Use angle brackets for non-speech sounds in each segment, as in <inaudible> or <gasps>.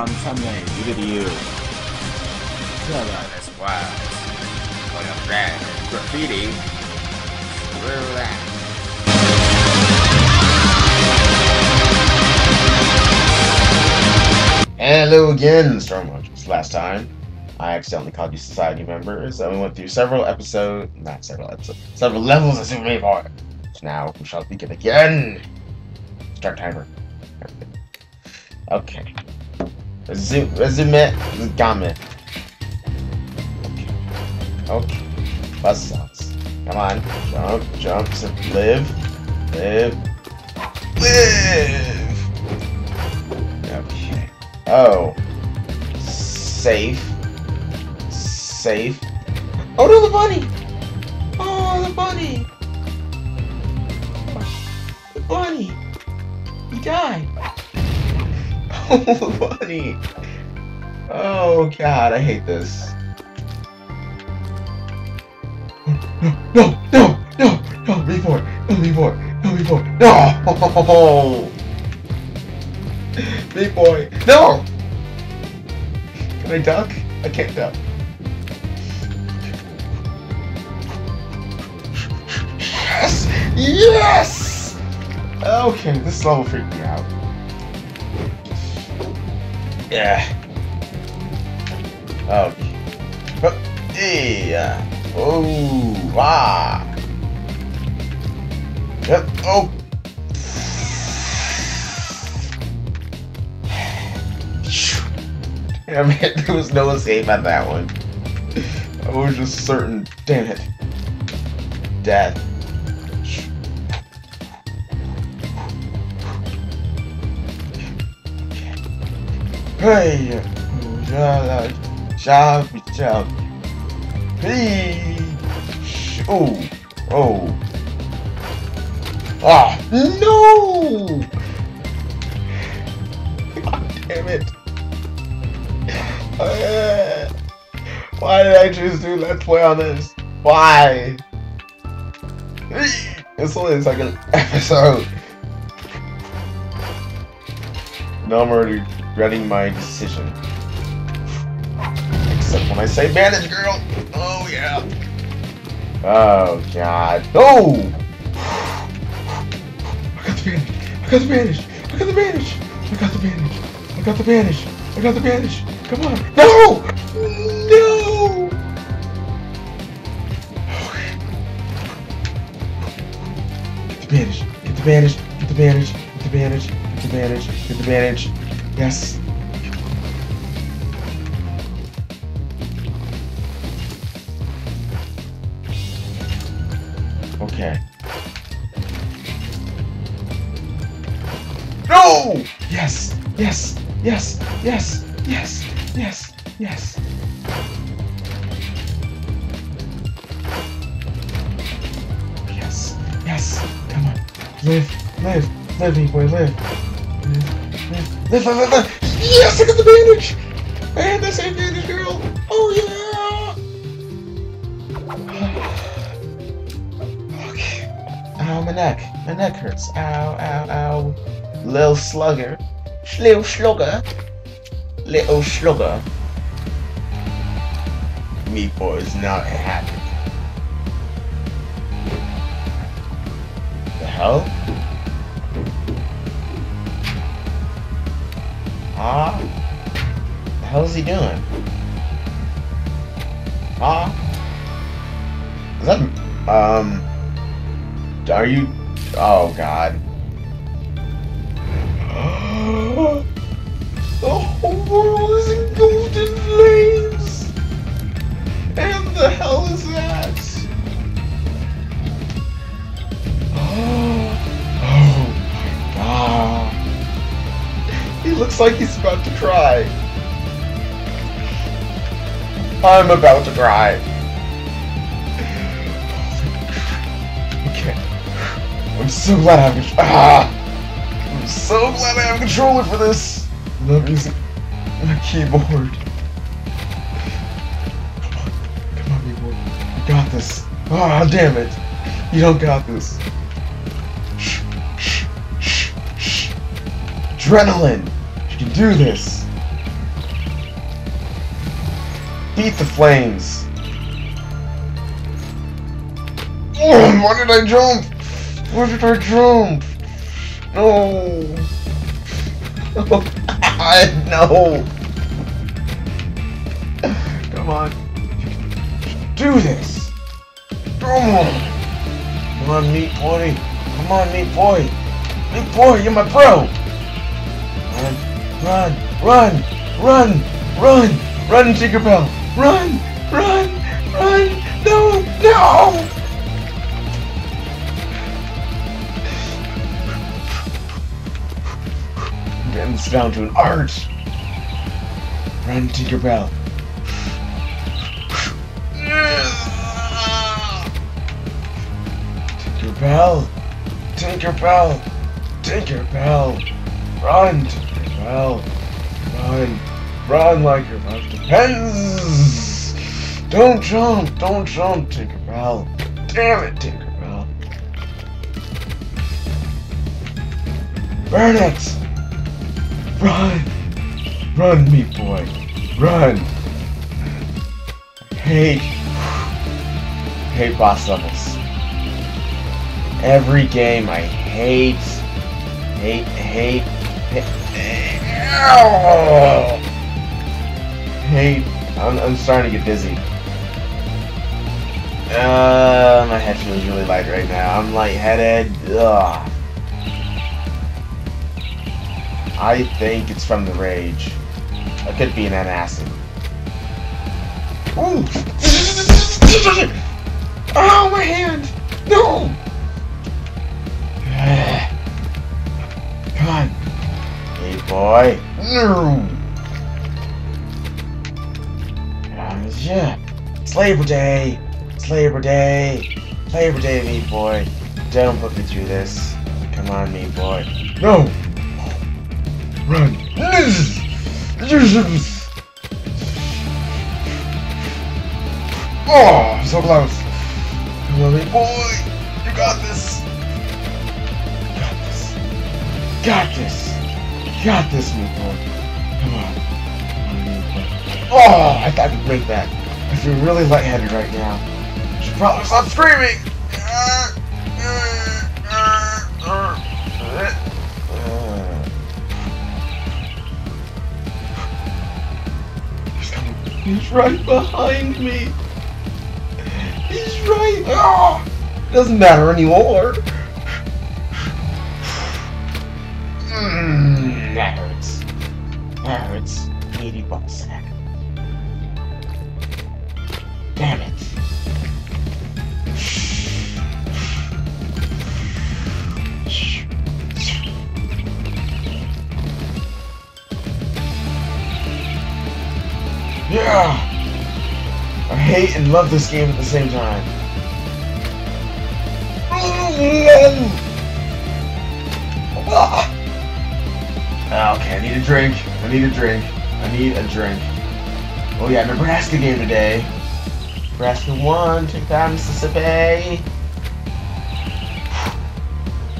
go to church on Sunday. Look at you. Shut up. That's wild. Oh, yeah, that. Graffiti. Screw that. Hello again, Storm Launchers. Last time, I accidentally called you society members, and we went through several episodes, not several episodes, several levels of Super Meat Boy. So now we shall begin again. Start timer. Okay. Resume, resume, game. Okay. Okay. Buzz sounds. Come on. Jump, jump, live, live, live. Okay. Oh. Safe. Safe. Oh no, the bunny! Oh, the bunny! The bunny! He died! <laughs> Bunny! Oh god, I hate this. No, no, no, no, no, before, no, before, no, before, no! <laughs> Big boy. No! Can I duck? I can't duck. Yes! Yes! Okay, this level freaked me out. Yeah. Okay. But, yeah. Oh, ah. Yep. Oh. <sighs> Damn it, <laughs> there was no escape at that one. I was just certain. Damn it. Death. Hey! Shop, shop. Hey! Oh! Oh! Ah! No! God damn it! <sighs> Why did I choose to let's play on this? Why? <sighs> It's only the second <laughs> episode. Now I'm already regretting my decision. Except when I say bandage girl. Oh yeah. Oh god. No! I got the bandage. I got the bandage. I got the bandage. I got the bandage. I got the bandage. I got the bandage. Come on. No! No! Get the bandage. Get the bandage. Get the bandage. Get the bandage. Get the bandage. Get the bandage. Yes. Okay. No! Yes! Yes! Yes! Yes! Yes! Yes! Yes! Yes! Yes! Come on! Live! Live! Live, me boy! Live! Yes! I got the bandage! I had the same bandage, girl! Oh yeah! <sighs> okay. Ow, my neck! My neck hurts! Ow! Ow! Ow! Little slugger! Little slugger! Little slugger! Meat boy is not happy. The hell? Ah? The hell is he doing? Ah? Is that um? Are you? Oh God! <gasps> the whole world is in flames. And the hell like he's about to cry. I'm about to cry. Okay. I'm so glad I have control. Ah! I'm so glad I have a controller for this. Love using my keyboard. Come on. Come on, keyboard. You got this. Ah, damn it. You don't got this. Shh, shh, shh, shh. Adrenaline. Can do this. Beat the flames. Oh, why did I jump? Why did I jump? No. <laughs> no. Come on. Do this. Come on. Come on, meat boy. Come on, meat boy. Meat boy, you're my pro. Run, run, run, run, run, run, Tinkerbell. Run, run, run. No, no. Getting this down to an art. Run, Tinkerbell. Tinkerbell! Tinkerbell! Tinkerbell! Run, Tinkerbell! Run! Run like your life depends! Don't jump! Don't jump, Tinkerbell! Damn it, Tinkerbell! Burn it! Run! Run, me boy! Run! Hate. Hate boss levels. Every game I. Hate, hate, hate. Ow! Hate. I'm, I'm starting to get dizzy. Uh, my head feels really light right now. I'm lightheaded. Ugh. I think it's from the rage. It could be an antacid. Ooh! <laughs> Ow, my hand! No! Boy. No! Yeah. It's Labor Day. It's Labor Day. Labor Day, me boy. Don't put me through this. Come on, me boy. No! Run! Oh, so close. Come on, me boy. You got this. Got this. Got this. Got this, boy. Come on. Oh, Come on, me boy. Oh, I thought could break that. I feel really lightheaded right now. I should probably stop screaming. He's coming. He's right behind me. He's right. Oh, doesn't matter anymore. That hurts. That hurts. 80 bucks. Damn it. Yeah! I hate and love this game at the same time. Mm-hmm. Ah. Okay, I need a drink. I need a drink. I need a drink. Oh yeah, Nebraska game today. Nebraska won. Take that, Mississippi.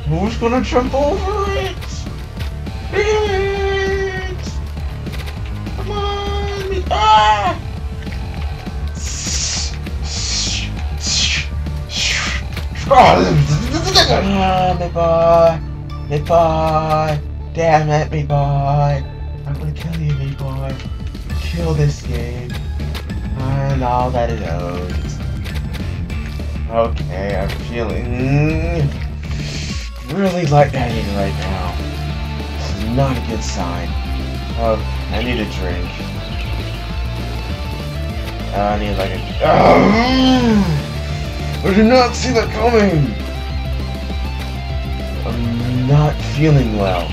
Who's gonna jump over it? It! Come on! Ah! Ah, me boy, me boy, damn it, me boy. I'm gonna kill you, me boy. Kill this game and all that it owns. Okay, I'm feeling really lightheaded right now. This is not a good sign. Oh, I need a drink. Ah, I need like a. Oh! I did not see that coming! I'm not feeling well.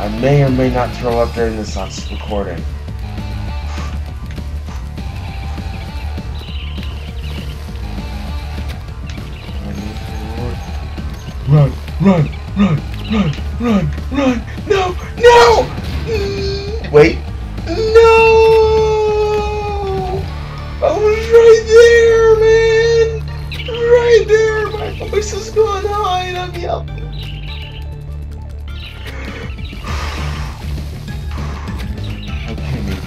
I may or may not throw up during this recording. Run, run, run, run, run, run! No, no! Wait. No! I was right there, man! Right there! My voice is going high and I'm yelling.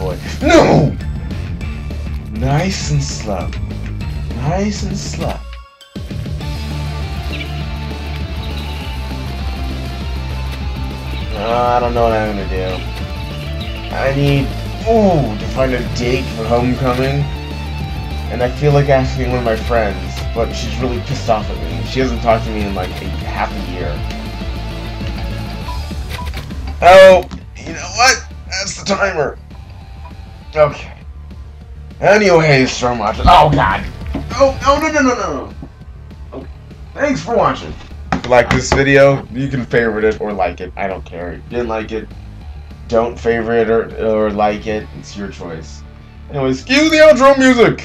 Boy. No! Nice and slow. Nice and slow. Uh, I don't know what I'm gonna do. I need, ooh, to find a date for homecoming. And I feel like asking one of my friends, but she's really pissed off at me. She hasn't talked to me in like a, half a year. Oh, you know what? That's the timer. Okay. Anyways, so much. Oh God. Oh no no no no no. Okay. Thanks for watching. If you like this video, you can favorite it or like it. I don't care. If you didn't like it, don't favorite or or like it. It's your choice. Anyways, cue the outro music.